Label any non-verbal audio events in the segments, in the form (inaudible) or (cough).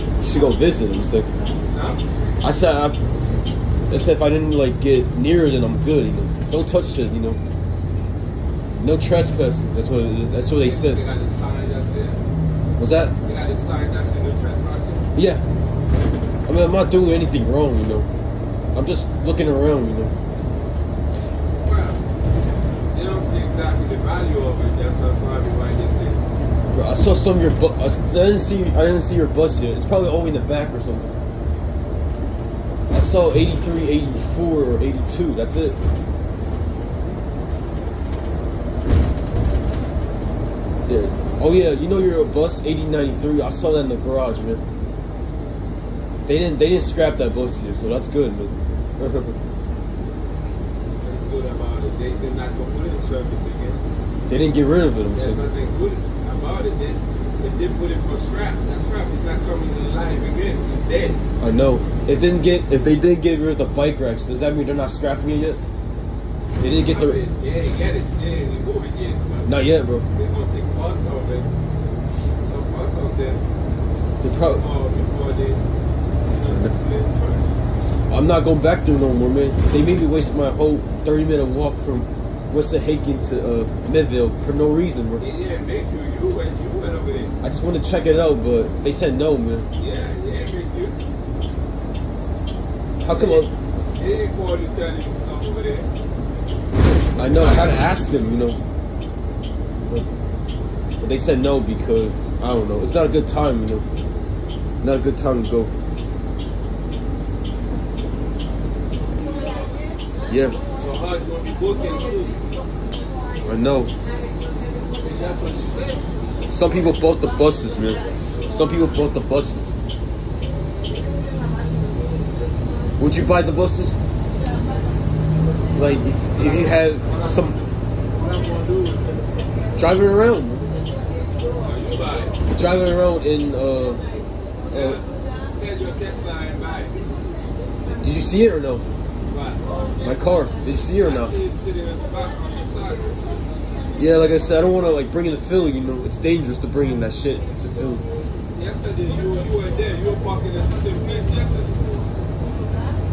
You should go visit him. It's like, I said, I, I said if I didn't like get nearer, then I'm good. You know, don't touch it. You know, no trespassing. That's what that's what they They said. got sign that's there. Was that? They got the sign that's in the trespassing. Yeah. I mean, I'm not doing anything wrong. You know, I'm just looking around. You know. Well, they don't see exactly the value of it. That's what probably why. Bro, I saw some of your bus. I didn't see. I didn't see your bus yet. It's probably only in the back or something. I saw 83, 84, or 82. That's it. There. Oh yeah, you know your bus 8093. I saw that in the garage, man. They didn't. They didn't scrap that bus here, so that's good, man. That's good about it. They, they're not put it in service again. they didn't get rid of it. I'm saying. Good it. They, they did put it for scrap. That scrap is not coming to life again. It's dead. I know. If didn't get. If they did get rid of the bike racks, does that mean they're not scrapping it yet? They didn't get the. mean, They get it. They remove it yet. Not yet, bro. They're to take parts of it. Some parts of them. They probably. Before they, you know, put it in trash. I'm not going back there no more, man. They made me waste my whole 30 minute walk from Wissahickon to uh, Midvale for no reason, bro. Didn't make you. You went, you went over there. I just want to check it out, but they said no, man. Yeah, didn't make you. How come? I, They didn't call you tell you to come over there. I know, I had to ask them, you know. But, but they said no because, I don't know, it's not a good time, you know. Not a good time to go. Yeah, To be broken soon. I know. That's what she said. Some people bought the buses, man. Some people bought the buses. Would you buy the buses? Like, if, if you had some What I'm going to do with it. driving around, you buy it. driving around in. Uh, uh, sell your Tesla and buy it. did you see it or no? My car. Did you see it or I no? see it sitting in the back on the side. Yeah, like I said, I don't want to like bring it to Philly. You know, it's dangerous to bring in that shit to Philly. Yesterday, you, you were there. You were parking at the same place yesterday.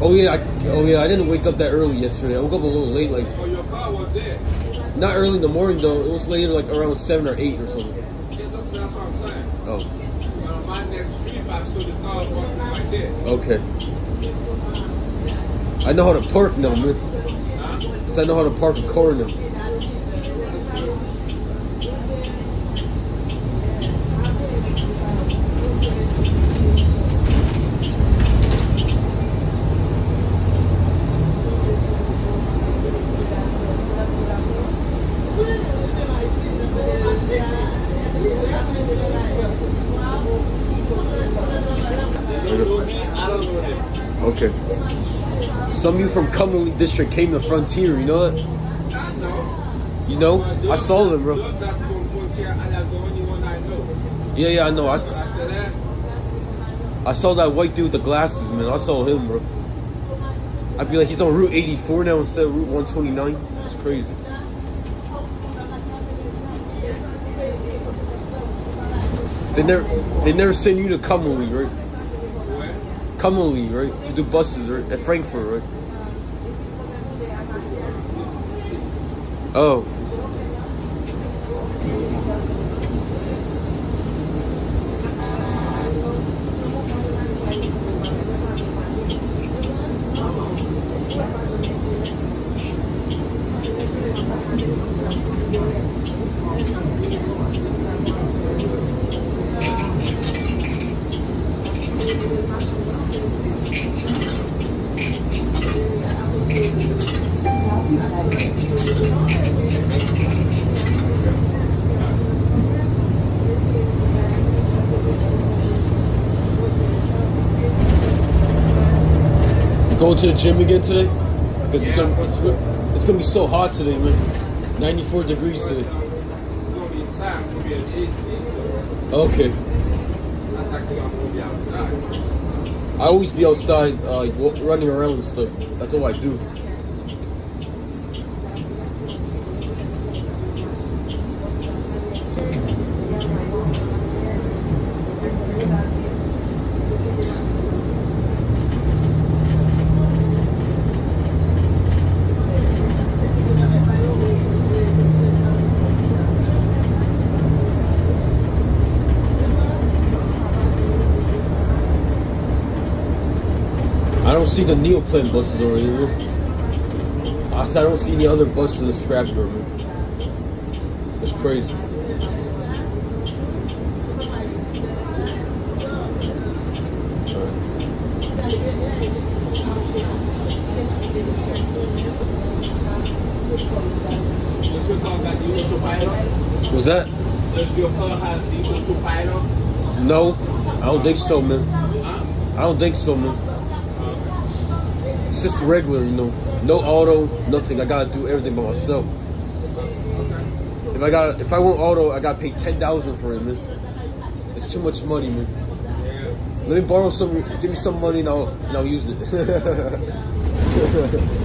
Oh yeah, I, oh yeah, I didn't wake up that early yesterday. I woke up a little late, like Oh, your car was there. not early in the morning though. It was later, like around seven or eight or something. Yeah, that's, what I'm saying. Oh, on my next trip, I saw the car parking right there. okay. I know how to park now, man. Huh? 'Cause I know how to park a car now. They don't know me. I don't know them. Okay. Some of you from Cumberland District came to Frontier. You know that? You know? I saw them, bro. Yeah, yeah, I know. I, I saw that white dude with the glasses, man. I saw him, bro. I'd be like, he's on Route 84 now instead of Route 129. It's crazy. They never, they never send you to Cumberland, right? Cumberland, right? To do buses, right? At Frankford, right? Oh. Going to the gym again today? Because it's gonna it's, it's gonna be so hot today, man. 94 degrees today. It's going to be time. It's going to be an AC, so Okay. I'm going to be outside. I always be outside, uh, like, running around and stuff. That's all I do. don't see the neoplan buses or anything. I said I don't see any other buses in the scrapyard, man. It's crazy. Was that? No, I don't think so, man. I don't think so, man. Just regular, you know. No auto, nothing. I gotta do everything by myself. If I got, if I want auto, I gotta pay ten thousand for it, man. It's too much money, man. Let me borrow some. Give me some money, and I'll, and I'll use it. (laughs)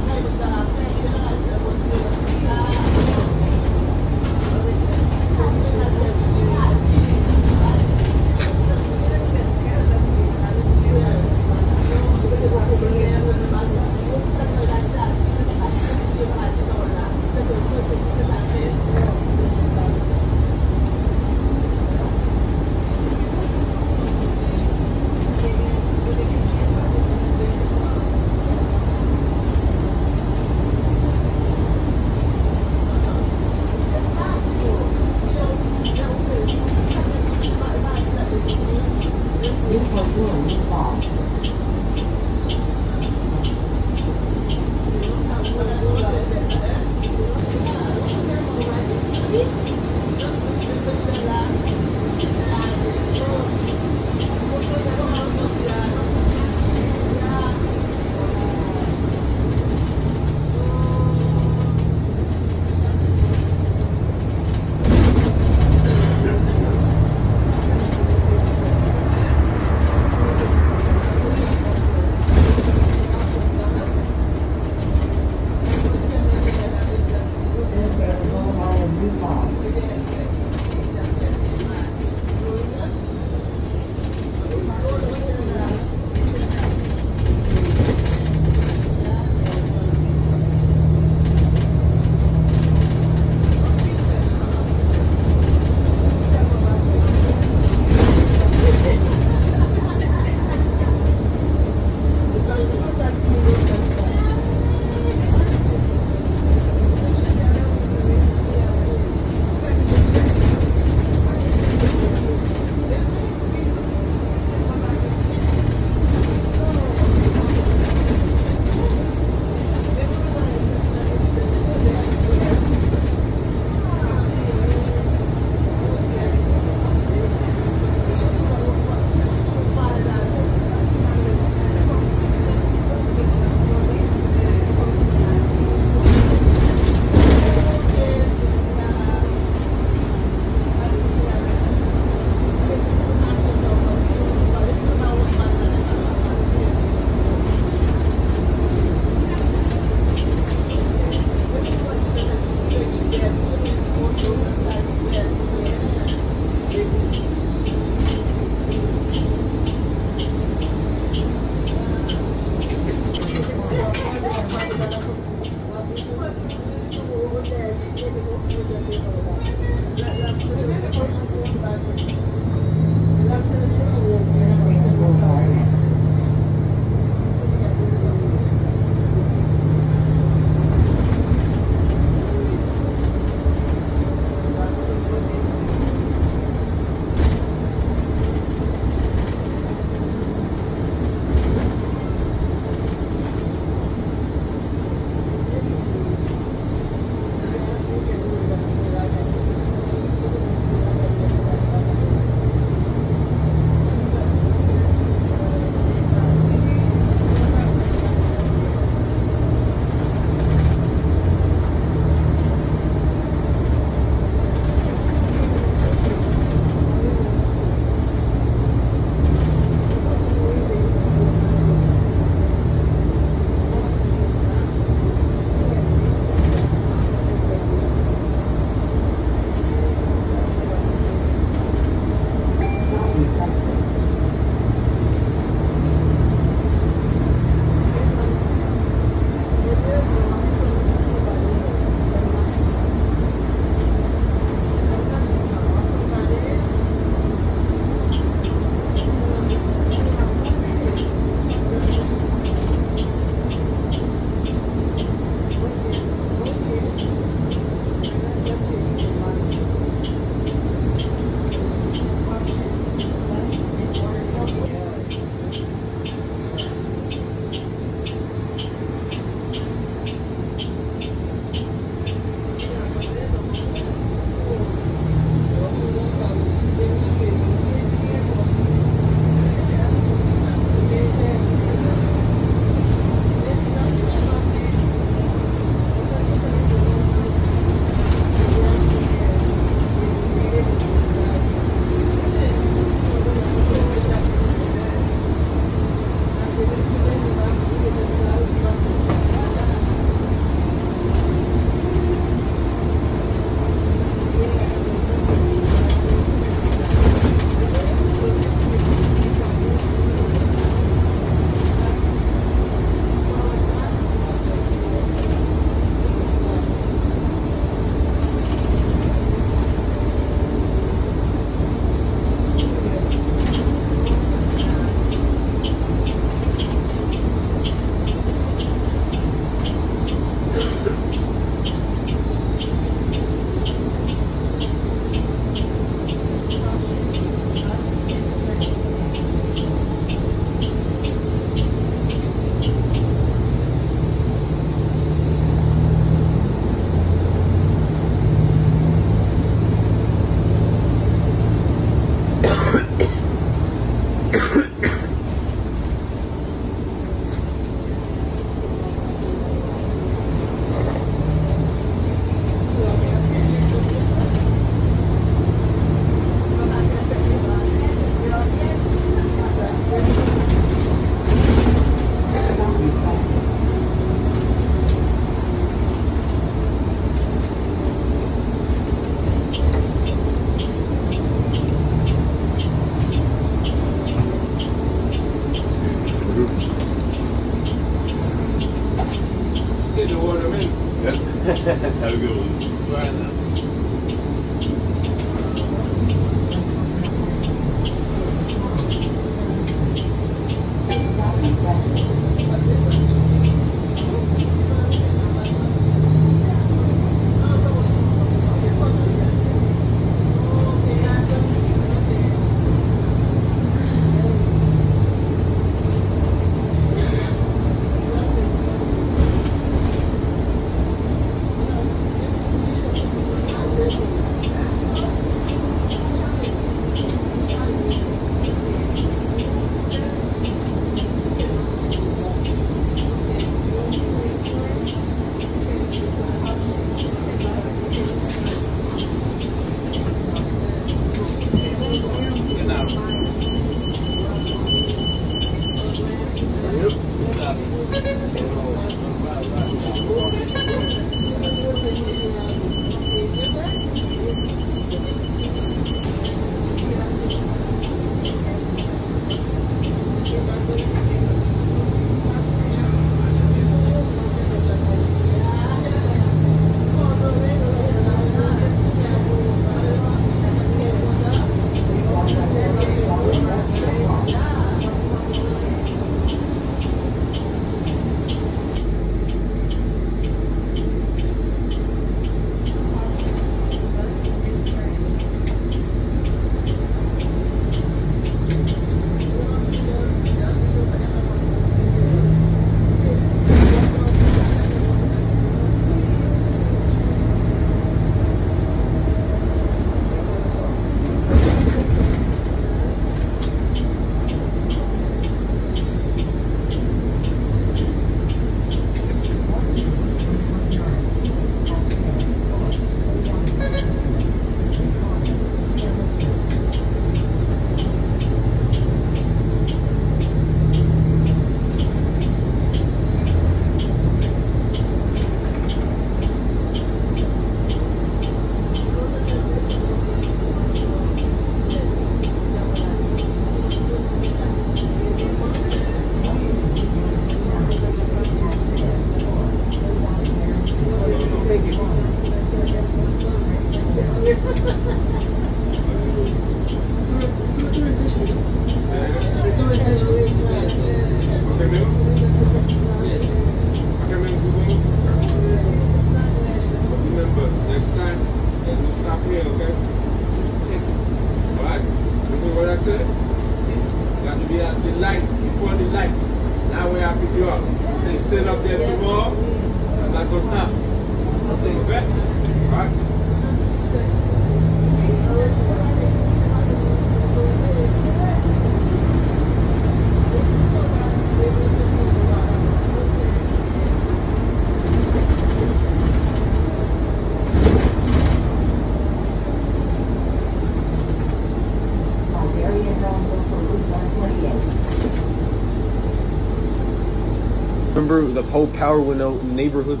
128. Remember the whole power went out in the neighborhood?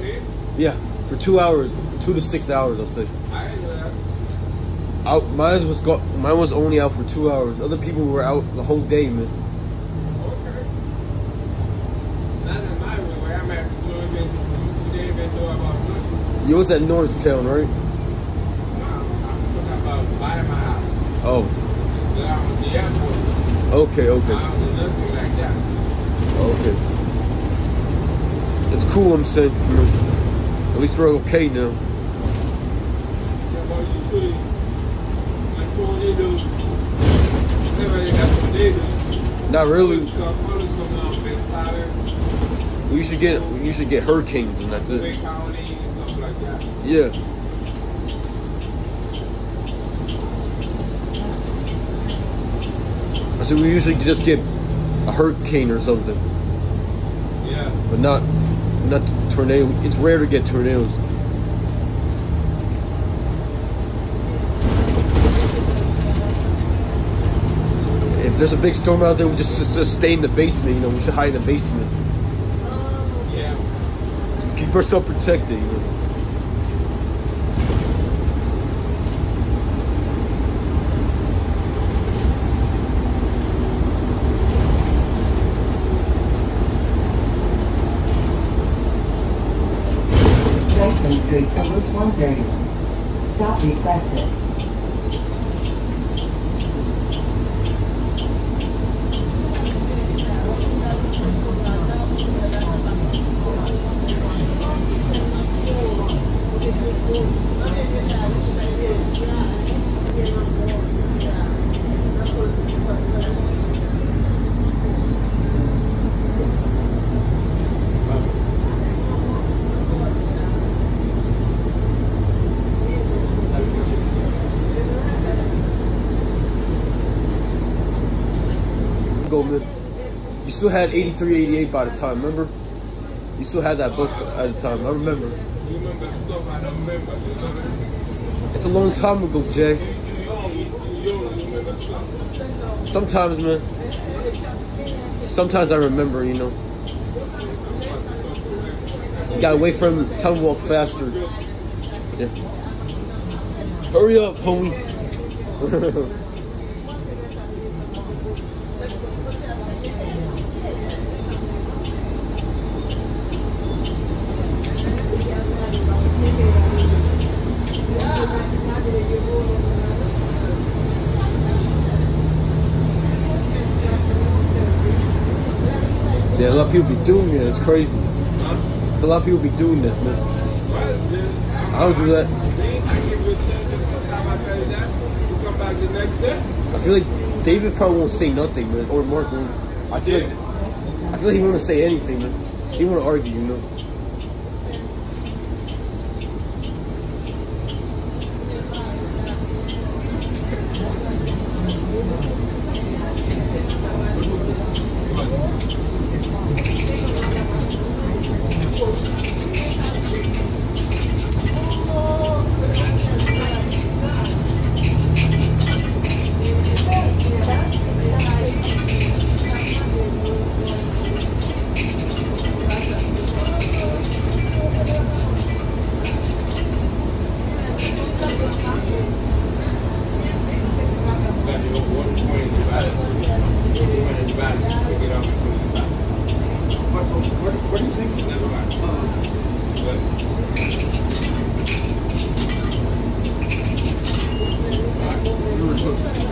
Here? Yeah, for two hours, two to six hours, I'll say. I ain't know that. Out, mine was got, mine was only out for two hours. Other people were out the whole day, man. Okay. Not in my way, where I'm at. You don't even, you didn't even know about nothing. You was at Norristown, right? No, I'm talking about by my house. Oh, Down at the airport. okay, okay, I don't do nothing like that. okay. It's cool, I'm saying. At least we're okay now. Yeah, but you should have, like tornadoes, whenever got tornadoes, Not really. Police come, police come down Big Tyler, You should get, you should get hurricanes, and that's it. County, and stuff like that. Yeah. I said we usually just get a hurricane or something, Yeah. but not, not tornado. It's rare to get tornadoes. If there's a big storm out there, we just just, just stay in the basement. You know, we should hide in the basement. Yeah. Keep ourselves protected. You know. Franklin 130. Stop requested. Go, man. You still had 83, 88 by the time, remember? You still had that bus at the time. I remember. You remember stuff I don't remember. It's a long time ago, Jay. You, you you, you you. Sometimes, man. Sometimes I remember, you know. Wait for. Tell him to walk faster. Yeah. Hurry up, homie. (laughs) yeah, a lot of people be doing it. It's crazy. It's a lot of people be doing this, man. I don't do that. I feel like David probably won't say nothing, man, or Mark won't. I feel like I feel like he won't say anything, man. He won't argue, you know. Got your one point in the back. One in the back. Pick it up and put it in the back. What, what, what do you think? Never mind. But You were supposed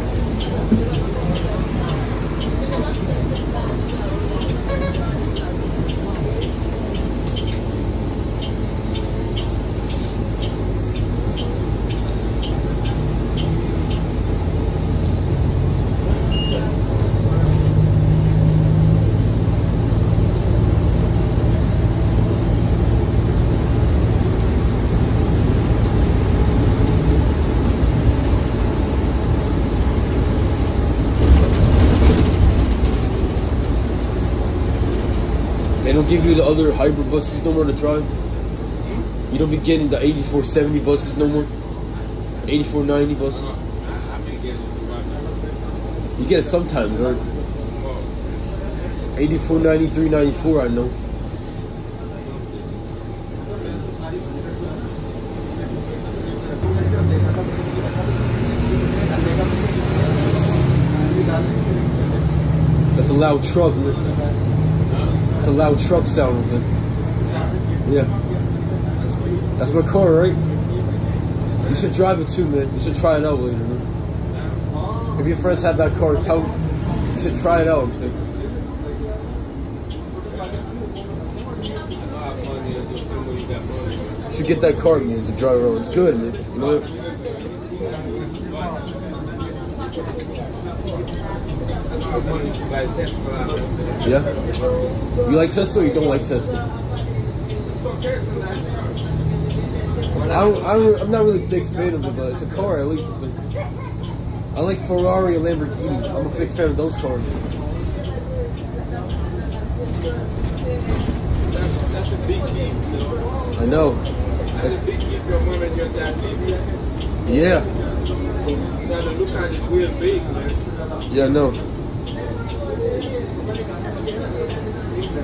give you the other hybrid buses no more to drive. You don't be getting the 8470 buses no more. 8490 buses. You get it sometimes, right? 8490, 394, I know. That's a loud truck, man. A loud truck sounds. man. Yeah. That's my car, right? You should drive it too, man. You should try it out later, man. If your friends have that car, tell them you should try it out. Saying. You should get that car, man, to drive around. It's good, man. You know what? Yeah. You like Tesla or you don't like Tesla? I don't, I don't, I'm not really a big fan of it, but it's a car at least. It's like, I like Ferrari and Lamborghini. I'm a big fan of those cars. That's a big. I know. That's a big key for that. Yeah. Look at real big, man. Yeah, I know. (laughs)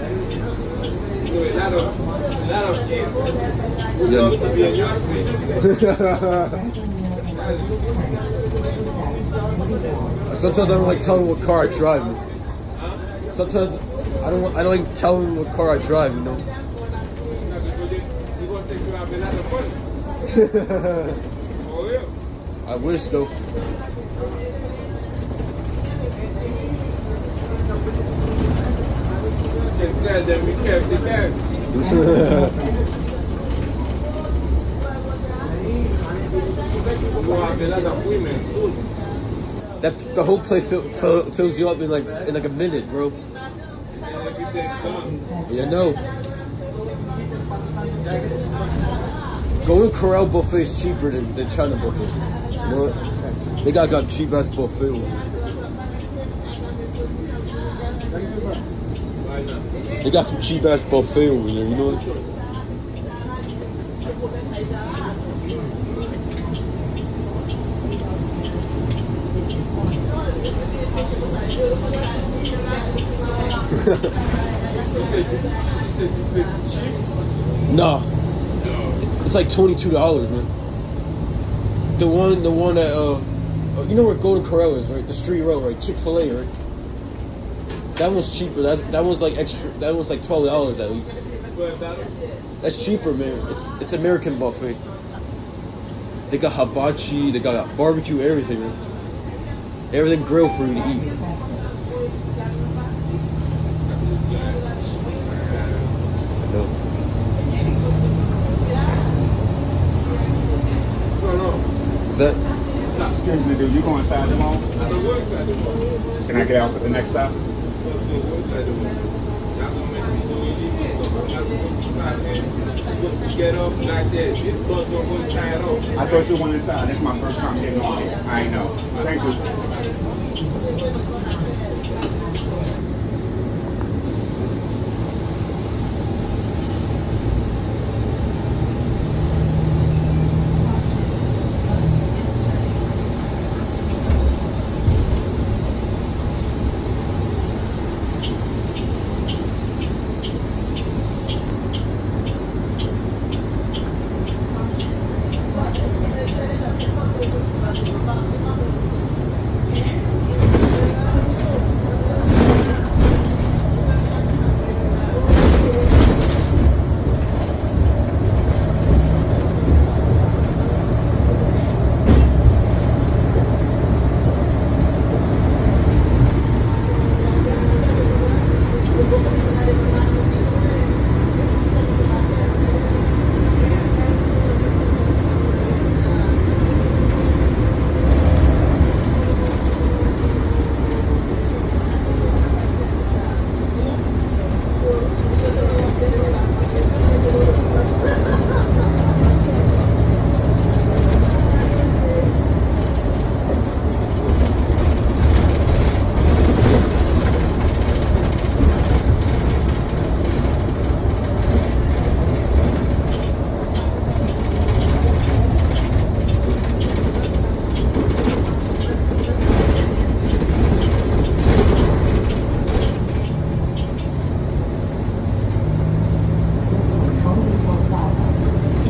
Sometimes I don't like telling what car I drive. Sometimes I don't. I don't like telling what car I drive. You know. (laughs) I wish they gonna take you out a lot of money. For real. I wish though. You can tell them be careful, careful. You will have a lot of women soon. that the whole place fill, fill, fills you up in like in like a minute, bro. Yeah, know. Golden Corral buffet is cheaper than, than China buffet. You know what? They got got cheap ass buffet. They got some cheap ass buffet over there. You know what? You? (laughs) Nah, No. it's like twenty two dollars, man. The one, the one that uh, uh, you know where Golden Corral is, right? The street road, right? Chick Fil A, right? That one's cheaper. That that one's like extra. That one's like twelve dollars at least. That's cheaper, man. It's it's American buffet. They got hibachi, they got barbecue, everything, man. Everything grilled for you to eat. Going? Is that? Excuse me, dude. You go inside the mall? Can I get out at the next stop? Stuff. I'm not supposed to sign I this. I thought you is my first time getting on here. I know. Thank you.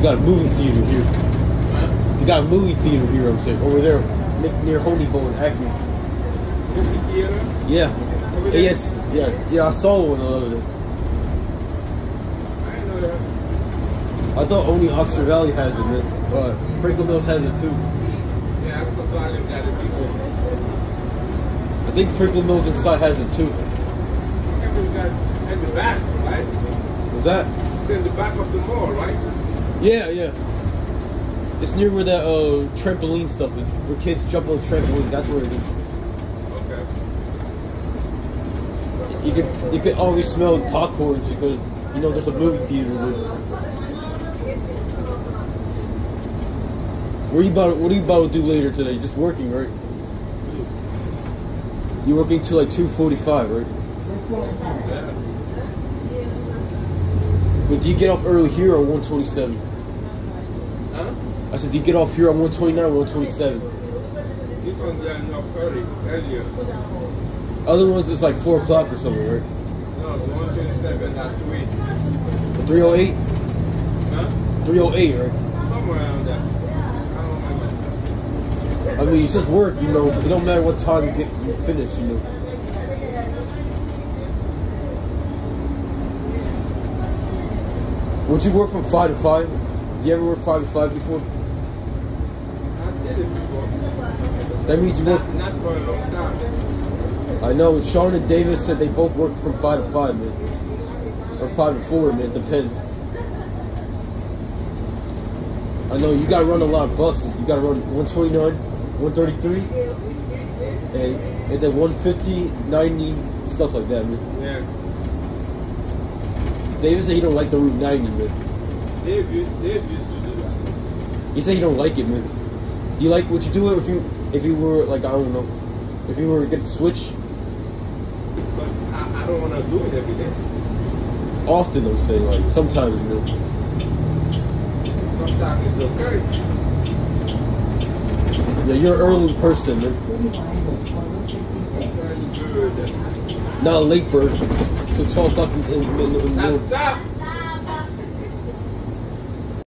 Got a movie theater here. Huh? They got a movie theater here. I'm saying over there, ne- near Honey Bowl in Acme. Movie theater? Yeah. Over there? Yes. Yeah. Yeah. I saw one the other day. I didn't know that. I thought only Oxford Valley has it, man. But Franklin Mills has it too. Yeah, so glad they got it before. I think Franklin Mills inside has it too. Everything got in the back, right? What's that? It's in the back of the mall, right? Yeah, yeah. It's near where that uh, trampoline stuff is. Where kids jump on the trampoline. That's where it is. Okay. You could you could always smell popcorns because you know there's a movie theater there. What are you about? What are you about to do later today? Just working, right? You working till like two forty-five, right? Yeah. But do you get up early here or one twenty-seven? I said, do you get off here on one twenty-nine or one twenty-seven? This one got enough early, earlier. Other ones it's like four o'clock or something, right? No, the 127 at 3. Three oh eight. Huh? Three oh eight, right? Somewhere around that. I. I mean, it's just work, you know. It don't matter what time you get you finish, you know. Would you work from five to five? Do you ever work five to five before? I did it before. That means you work. Not, not for a long time. I know. Sean and Davis said they both work from five to five, man, or five to four, man. It depends. I know you got to run a lot of buses. You got to run 129, 133, and and then 150, 90, stuff like that, man. Yeah. Davis said he don't like the Route 90, man. Dave used, Dave used to do that. He said he don't like it, man. Do you like? Would you do if you if you were like I don't know, if you were to get the switch But I, I don't want to do it every day. often? I'm saying like sometimes, you know. Sometimes it's okay. Yeah, you're an early person, man. Not a late bird. Till 12 o'clock in, the Now stop.